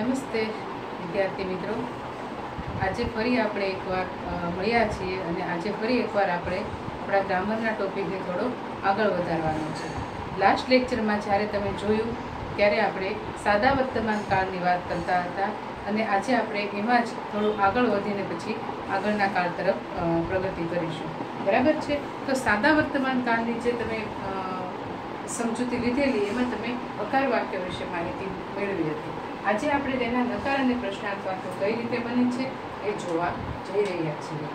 નમસ્તે, વિદ્યાર્થી મિત્રો. આજે ફરી આપણે એકવાર મળ્યા છીએ અને આજે ફરી એકવાર આપણે આપણા ગ્રામરના ટોપિકને થોડો આગળ વધારવાનો છે. લાસ્ટ લેક્ચરમાં જ્યારે તમે જોયું, ત્યારે આપણે સાદા વર્તમાન કાળની વાત કરતા હતા અને આજે આપણે એમાં જ થોડું આગળ વધીને પછી આગળના કાળ તરફ પ્રગતિ કરીશું. બરાબર છે? તો સાદા વર્તમાન કાળની જે તમે સમજૂતી લીધેલી, એમાં તમે અકાર વાક્ય વિશે માહિતી મેળવી હતી. આજે આપણે તેના નકાર અને પ્રશ્નાર્થ વાક્યો કઈ રીતે બને છે એ જોવા જઈ રહ્યા છીએ.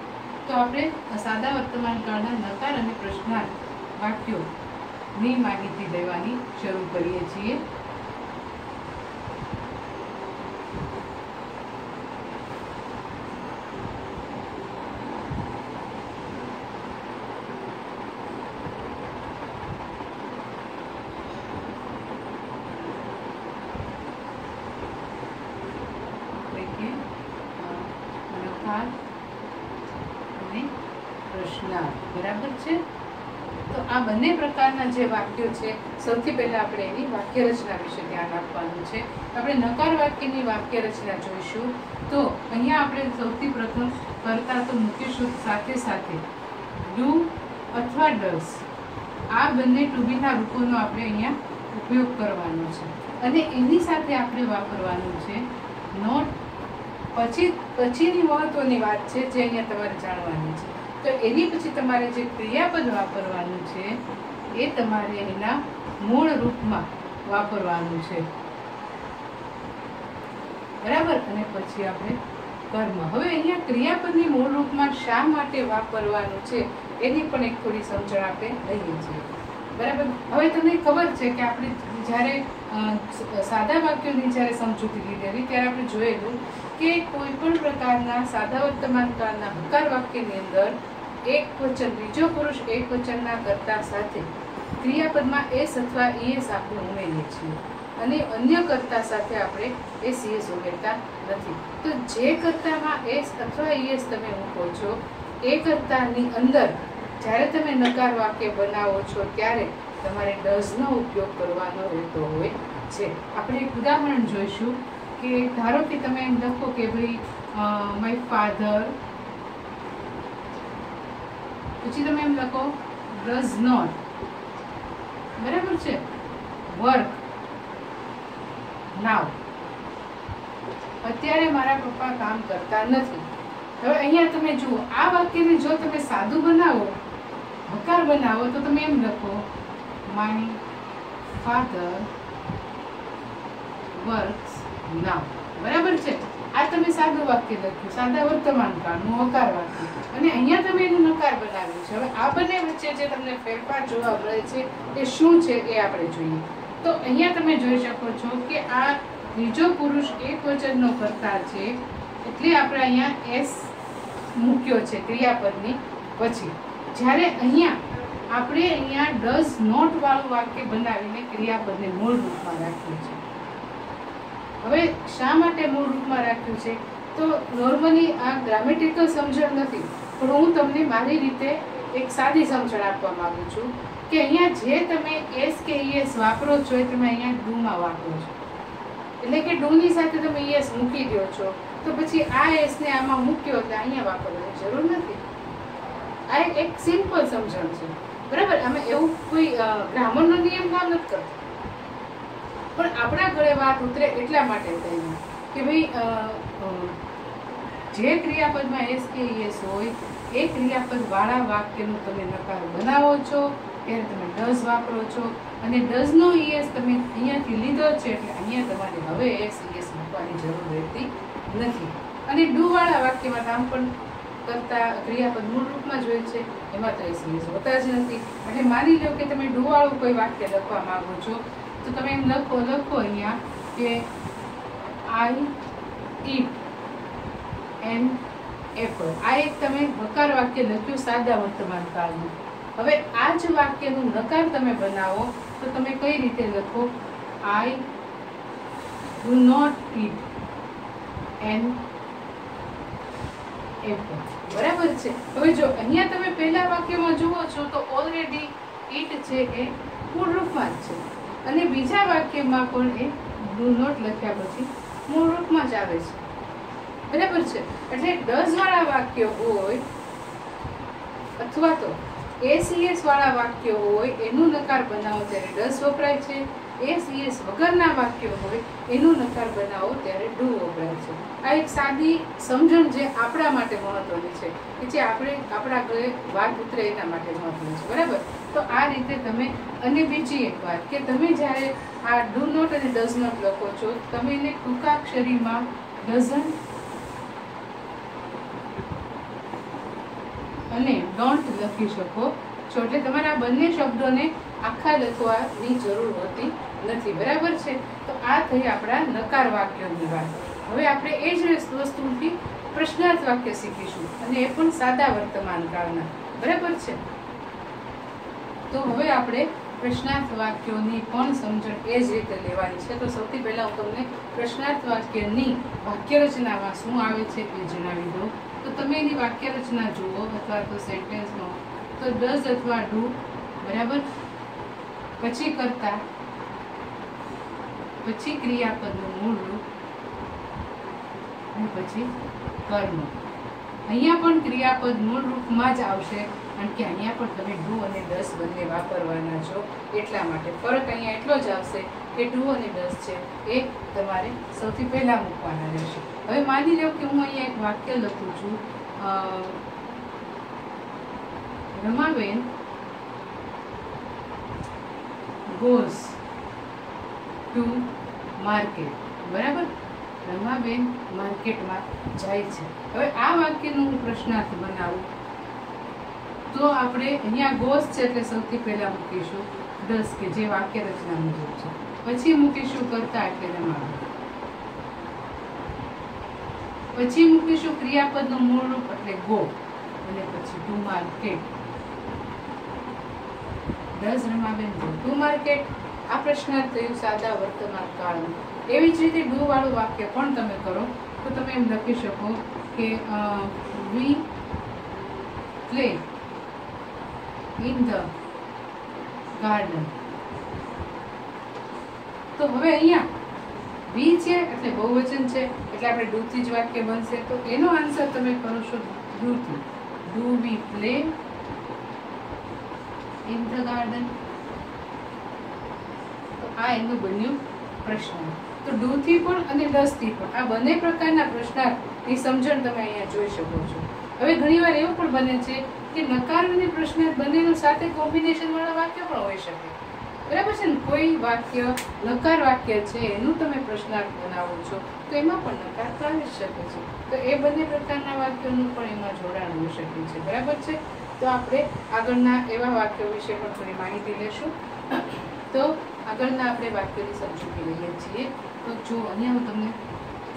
તો આપણે સાદા વર્તમાન કાળના નકાર અને પ્રશ્નાર્થ વાક્યોની માહિતી લેવાની શરૂ કરીએ છીએ એટલે કે અ, નકાર અને પ્રશ્નાર્થ છે. તો આ બંને પ્રકારના જે વાક્યો છે, સૌથી પહેલાં આપણે એની વાક્ય રચના વિશે ધ્યાન આપવાનું છે. આપણે નકાર વાક્યની વાક્ય રચના જોઈશું. તો અહીંયા આપણે સૌથી પ્રથમ કરતા તો મૂકીશું સાથે સાથે ડુ અથવા ડસ આ બંને ટુ બીના રૂપોનો આપણે અહીંયા ઉપયોગ કરવાનો છે. અને એની સાથે આપણે વાપરવાનું છે નોટ પછી, પછીની મહત્ત્વની વાત છે જે અહીંયા તમારે જાણવાની છે. તો એની પછી તમારે જે ક્રિયાપદ વાપરવાનું છે, એ તમારે એના મૂળ રૂપમાં વાપરવાનું છે. બરાબર? અને પછી આપણે કર્મ. હવે અહીંયા ક્રિયાપદની મૂળ રૂપમાં શા માટે વાપરવાનું છે, એની પણ એક થોડી સમજણ આપણે લઈએ છીએ. બરાબર? હવે તમને ખબર છે કે આપણે જ્યારે સાદા વાક્યોની જ્યારે સમજૂતી લીધેલી ત્યારે આપણે જોયેલું કે કોઈ પણ પ્રકારના સાદા વર્તમાન કાળના હકાર વાક્યની અંદર એક વચન, બીજો પુરુષ એક વચનના કરતા સાથે ક્રિયાપદમાં એસ અથવા ઈએસ આપણે ઉમેરીએ છીએ અને અન્ય કર્તા સાથે આપણે એસ ઈએસ ઉમેરતા નથી. તો જે કર્તામાં એસ અથવા ઈએસ તમે મૂકો છો, એ કર્તાની અંદર જ્યારે તમે નકાર વાક્ય બનાવો છો, ત્યારે તમારે ડઝનો ઉપયોગ કરવાનો રહેતો હોય છે. આપણે એક ઉદાહરણ જોઈશું કે ધારો કે તમે એમ લખો કે ભાઈ માય ફાધર પછી તમે એમ લખો ડઝ નોટ બરાબર છે? વર્ક નાવ અત્યારે મારા પપ્પા કામ કરતા નથી. હવે અહીંયા તમે જુઓ, આ વાક્યને જો તમે સાદું બનાવો હકાર બનાવો, તો તમે એમ લખો માય ફાધર વર્ક્સ નાવ બરાબર છે? આ તમે સાદું વાક્ય લખ્યું, સાદા વર્તમાન કાળનું હકાર વાક્ય. અને અહીંયા તમે એનું નકાર બનાવ્યું છે. હવે આ બંને વચ્ચે જે તમને ફેરફાર જોવા મળે છે, એ શું છે એ આપણે જોઈએ. તો અહીંયા તમે જોઈ શકો છો કે આ બીજો પુરુષ એક વચનનો કરતા છે, એટલે આપણે અહીંયા એસ મૂક્યો છે ક્રિયાપદની પછી જ્યારે અહીંયા આપણે અહીંયા ડઝ નોટ વાળું વાક્ય બનાવીને ક્રિયાપદને મૂળ રૂપમાં રાખ્યું છે. હવે શા માટે મૂળ રૂપમાં રાખ્યું છે? તો નોર્મલી આ ગ્રામેટિકલ સમજણ નથી, પણ હું તમને મારી રીતે એક સાદી સમજણ આપવા માંગુ છું કે અહીંયા જે તમે એસ કે ઈએસ વાપરો છો એ તમે અહીંયા ડુમાં વાપરો છો. એટલે કે ડુની સાથે તમે ઈએસ મૂકી દો છો, તો પછી આ એસને આમાં મૂક્યો તો અહીંયા વાપરવાની જરૂર નથી. આ એક- એક સિમ્પલ સમજણ છે. બરાબર? અમે એવું કોઈ ગ્રામરનો નિયમ કામ નથી કરતો. પણ આપણા ઘરે વાત ઉતરે એટલા માટે થઈને કે ભાઈ જે ક્રિયાપદમાં એસ કે એસ હોય, એ ક્રિયાપદ વાળા વાક્યનું તમે નકાર બનાવો છો ત્યારે તમે ડઝ વાપરો છો, અને ડઝનો ઈએસ તમે અહીંયાથી લીધો છે એટલે અહીંયા તમારે હવે એસ ઈએસ મૂકવાની જરૂર રહેતી નથી. અને ડુવાળા વાક્યમાં નામ પણ કરતા ક્રિયાપદ મૂળ રૂપમાં જ હોય છે એમાં તો એસ ઈએસ હોતા જ નથી. એટલે માની લો કે તમે ડુવાળું કોઈ વાક્ય લખવા માગો છો તો તમે એમ લખો લખો અહીંયા કે આઈ ઈટ એન એપલ. આ એક તમે હકાર વાક્ય લખ્યું સાદા વર્તમાન કાળનું. હવે આ જ વાક્યનું નકાર તમે બનાવો તો તમે કઈ રીતે લખો? I do not eat an apple. બરાબર છે? હવે જો અહીંયા તમે પહેલા વાક્યમાં જુઓ છો તો ઓલરેડી ઈટ છે એ મૂળ રૂપમાં જ છે. અને બીજા વાક્યમાં પણ એ ડુ નોટ લખ્યા પછી મૂળ રૂપમાં જ આવે છે. બરાબર છે? એટલે ડઝવાળા વાક્ય હોય અથવા તો એસીએસ વાળા વાક્ય હોય, એનું નકાર બનાવો ત્યારે ડઝ વપરાય છે. એસીએસ વગરના વાક્ય હોય, એનું નકાર બનાવો ત્યારે ડુ વપરાય છે. આ એક સાદી સમજણ જે આપણા માટે મહત્વની છે, કે જે આપણે આપણા ઘરે વાત ઉતરે એના માટે મહત્વની છે. બરાબર? તો આ રીતે તમે, અને બીજી એક વાત, કે તમે જ્યારે આ ડુ નોટ અને ડઝ નોટ લખો છો, તમે એને ટૂંકાક્ષરીમાં ડઝન અને ડોન્ટ લખી શકો છો. એટલે તમારા બંને શબ્દોને આખા લખવાની જરૂર હોતી નથી, બરાબર છે? તો આ થઈ આપણા નકાર વાક્યોની વાત. હવે આપણે એ જ વસ્તુથી પ્રશ્નાર્થ વાક્ય શીખીશું અને એ પણ સાદા વર્તમાન કાળના. બરાબર છે? તો હવે આપણે પ્રશ્નાર્થ વાક્યોની પણ સમજણ એ જ રીતે લેવાની છે. તો સૌથી પહેલાં હું તમને પ્રશ્નાર્થ વાક્યની વાક્ય રચનામાં શું આવે છે એ જણાવી દઉં. તો તમે એની વાક્ય રચના જુઓ અથવા તો સેન્ટેન્સમાં તો ડઝ અથવા ડુ બરાબર? પછી કરતા, પછી ક્રિયાપદનું મૂળ રૂપ અને પછી કર્મ. અહીંયા પણ ક્રિયાપદ મૂળ રૂપમાં જ આવશે, કારણ કે અહીંયા પણ તમે ડુ અને દસ બંને વાપરવાના છો, એટલા માટે ફરક અહીંયા એટલો જ આવશે કે ડુ અને દસ છે એ તમારે સૌથી પહેલા મૂકવાના રહેશે. હવે માની લો કે હું અહીંયા એક વાક્ય લખું છું રમાબેન goes to market. બરાબર? રમાબેન માર્કેટમાં જાય છે. હવે આ વાક્યનું હું પ્રશ્નાર્થ બનાવું. તો આપણે અહીંયા ગોસ છે એટલે સૌથી પહેલા મૂકીશું દસ કે જે વાક્ય રચના મુજબ છે. પછી મૂકીશું કરતા એટલે રમાબેન. પછી મૂકીશું ક્રિયાપદનું મૂળ રૂપ એટલે ગો અને પછી ટુ માર્કેટ દસ રમાબેન ટુ માર્કેટ આ પ્રશ્નાર્થ થયું સાદા વર્તમાન કાળનું એવી જ રીતે ડુવાળું વાક્ય પણ તમે કરો, તો તમે એમ લખી શકો કે we play in the garden. તો હવે અહીંયા વી છે એટલે બહુવચન છે, એટલે આપણે ડૂથી જ વાક્ય બનશે. તો એનો આન્સર તમે કરો છો ડૂથી. Do we play in the garden તો આ એનું બન્યું પ્રશ્ન. તો ડૂથી પણ અને દસથી પણ. આ બંને પ્રકારના પ્રશ્નાર્થની સમજણ તમે અહીંયા જોઈ શકો છો. હવે ઘણીવાર એવું પણ બને છે કે નકાર અને પ્રશ્નાર્થ બંનેનું સાથે કોમ્બિનેશનવાળા વાક્ય પણ હોઈ શકે. બરાબર છે ને? કોઈ વાક્ય નકાર વાક્ય છે, એનું તમે પ્રશ્નાર્થ બનાવો છો. તો એમાં પણ નકાર જ શકે છે. તો એ બંને પ્રકારના વાક્યોનું પણ એમાં જોડાણ હોઈ શકે છે. બરાબર છે? તો આપણે આગળના એવા વાક્યો વિશે પણ થોડી માહિતી લેશું. તો આગળના આપણે વાક્યોની સમજૂતી લઈએ છીએ. તો જો અહીંયા હું તમને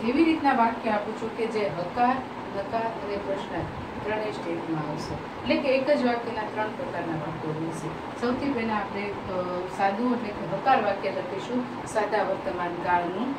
એવી રીતના વાક્ય આપું છું કે જે હકાર, નકાર અને પ્રશ્ન ત્રણેય સ્ટેટમાં આવશે. એટલે કે એક જ વાક્યના ત્રણ પ્રકારના વાક્યો રહેશે. સૌથી પહેલાં આપણે સાદું એટલે કે હકાર વાક્ય લખીશું. સાદા વર્તમાન કાળનું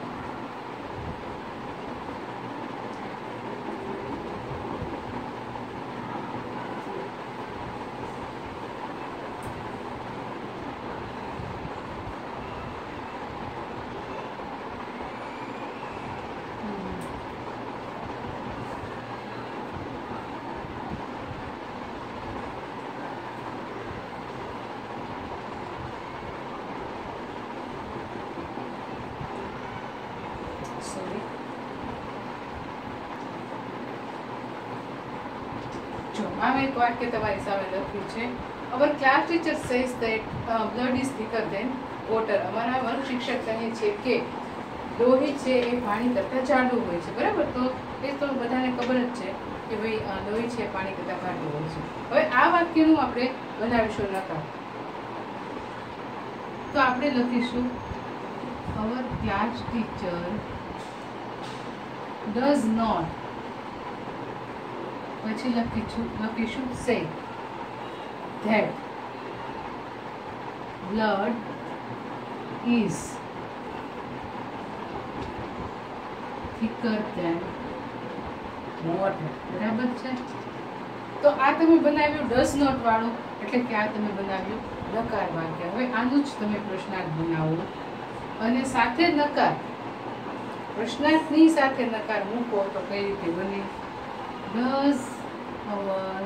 સોરી જો એક વાક્ય તમારી સામે લખ્યું છે. Our class teacher says that blood is thicker than water અમારા વર્ગ શિક્ષક કહે છે કે, લોહી છે એ પાણી કરતાં જાડું હોય છે. બરાબર? તો એ તો બધાને ખબર જ છે કે ભાઈ લોહી છે, પાણી કરતાં જાડું હોય છે. હવે આ વાક્યનું આપણે બનાવીશું નકાર તો આપણે લખીશું our class teacher does not પછી લખીશું લખીશું say. That blood is thicker than. Water બરાબર છે? તો આ તમે બનાવ્યું ડસ નોટ વાળું, એટલે કે આ તમે બનાવ્યું નકાર વાક્ય. હવે આનું જ તમે પ્રશ્નાર્થ બનાવો. અને સાથે નકાર. પ્રશ્નાર્થની સાથે નકાર મૂકો તો કઈ રીતે બને? Does our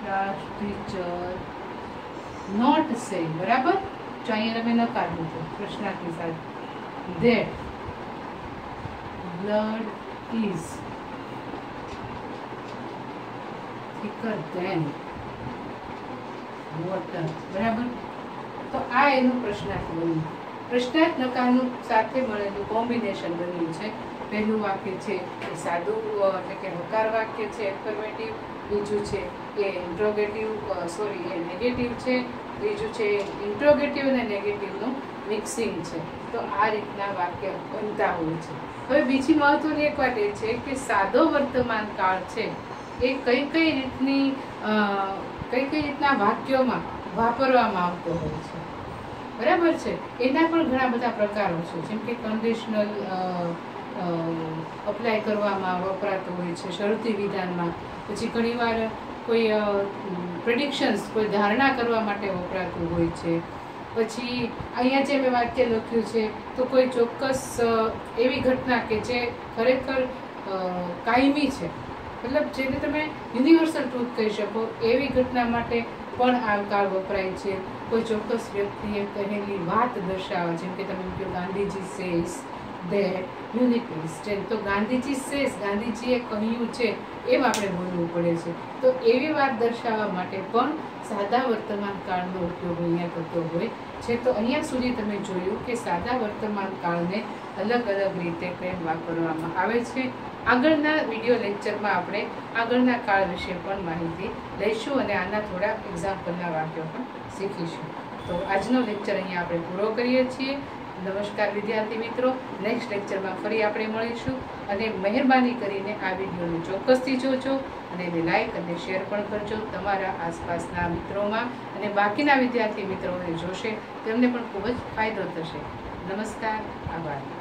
class teacher not say, બરાબર? જો અહીંયા તમે નકાર મૂકો પ્રશ્નાર્થી સાથે that blood is thicker than water. બરાબર? તો આ એનું પ્રશ્નાર્થ બન્યું. પ્રશ્નાર્થ નકારનું સાથે મળેલું કોમ્બિનેશન બન્યું છે. પહેલું વાક્ય છે એ સાદું એટલે કે હકાર વાક્ય છે એફર્મેટિવ બીજું છે એ ઇન્ટ્રોગેટિવ સોરી એ નેગેટિવ છે. ત્રીજું છે ઇન્ટ્રોગેટિવ અને નેગેટિવનું મિક્સિંગ છે. તો આ રીતના વાક્ય બનતા હોય છે. હવે બીજી મહત્વની એક વાત એ છે કે સાદો વર્તમાન કાળ છે એ કઈ કઈ રીતની કઈ કઈ રીતના વાક્યોમાં વાપરવામાં આવતો હોય છે. બરાબર છે? એના પણ ઘણા બધા પ્રકારો છે. જેમ કે કન્ડિશનલ અપ્લાય કરવામાં વપરાતો હોય છે શરતી વિધાનમાં. પછી ઘણીવાર કોઈ પ્રિડિક્શન્સ કોઈ ધારણા કરવા માટે વપરાતું હોય છે. પછી અહીંયા જે મેં વાક્ય લખ્યું છે, તો કોઈ ચોક્કસ એવી ઘટના કે જે ખરેખર કાયમી છે. મતલબ જેને તમે યુનિવર્સલ ટ્રુથ કહી શકો, એવી ઘટના માટે પણ આ કાળ વપરાય છે. કોઈ ચોક્કસ વ્યક્તિએ કહેલી વાત દર્શાવે, જેમ કે તમે કહો Gandhiji says that unity strength તો ગાંધીજી શેષ, ગાંધીજીએ કહ્યું છે, એમ આપણે બોલવું પડે છે. તો એવી વાત દર્શાવવા માટે પણ સાદા વર્તમાન કાળનો ઉપયોગ અહીંયા થતો હોય છે. તો અહીંયા સુધી તમે જોયું કે સાદા વર્તમાન કાળને અલગ અલગ રીતે કેમ વાપરવામાં આવે છે? આગળના વીડિયો લેક્ચરમાં આપણે આગળના કાળ વિશે પણ માહિતી લઈશું અને આના થોડા એક્ઝામ્પલના વાક્યો પણ શીખીશું. તો આજનો લેક્ચર અહીંયા આપણે પૂરો કરીએ છીએ. નમસ્કાર વિદ્યાર્થી મિત્રો. નેક્સ્ટ લેક્ચરમાં ફરી આપણે મળીશું અને મહેરબાની કરીને આ વિડીયોને ચોક્કસથી જોજો અને એને લાઇક અને શેર પણ કરજો તમારા આસપાસના મિત્રોમાં અને બાકીના વિદ્યાર્થી મિત્રોને જોશે તેમને પણ ખૂબ જ ફાયદો થશે. નમસ્કાર, આભાર.